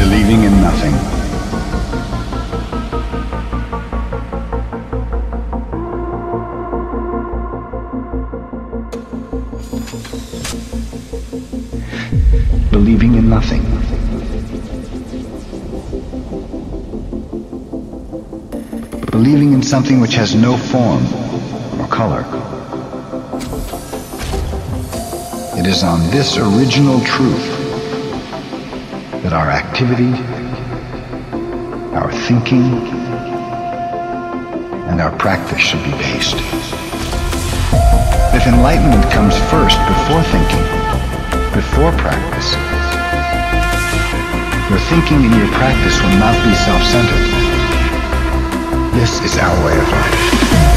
believing in nothing. Believing in nothing. Believing in something which has no form or color. It is on this original truth that our activity, our thinking, and our practice should be based. If enlightenment comes first before thinking, before practice, your thinking and your practice will not be self-centered. This is our way of life.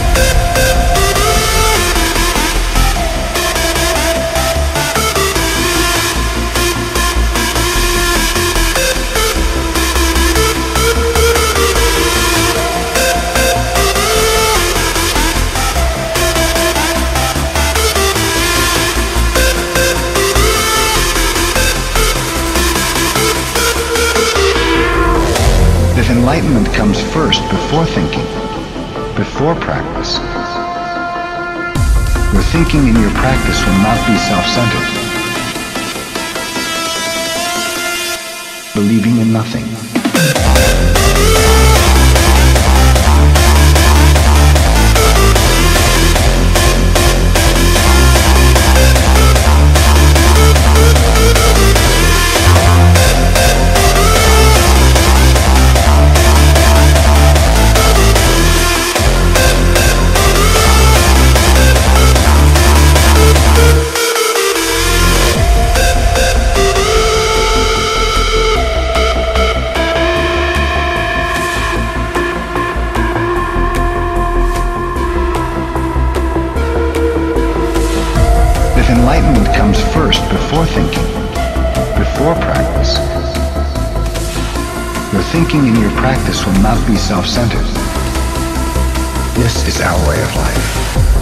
Enlightenment comes first before thinking, before practice, your thinking and your practice will not be self-centered. Believing in nothing. Enlightenment comes first before thinking, before practice, your thinking and your practice will not be self-centered. This is our way of life.